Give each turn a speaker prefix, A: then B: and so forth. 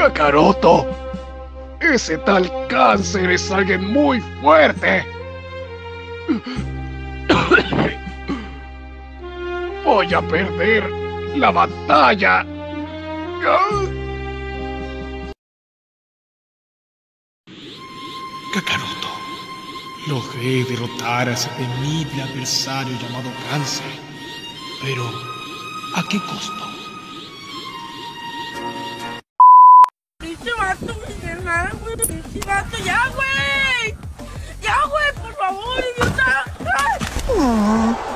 A: Kakaroto, ese tal cáncer es alguien muy fuerte. Voy a perder la batalla.
B: Kakaroto, logré derrotar a ese temible adversario llamado cáncer. Pero, ¿a qué costo?
C: Vato, ya, güey. Ya, güey, por favor, idiota. Ay.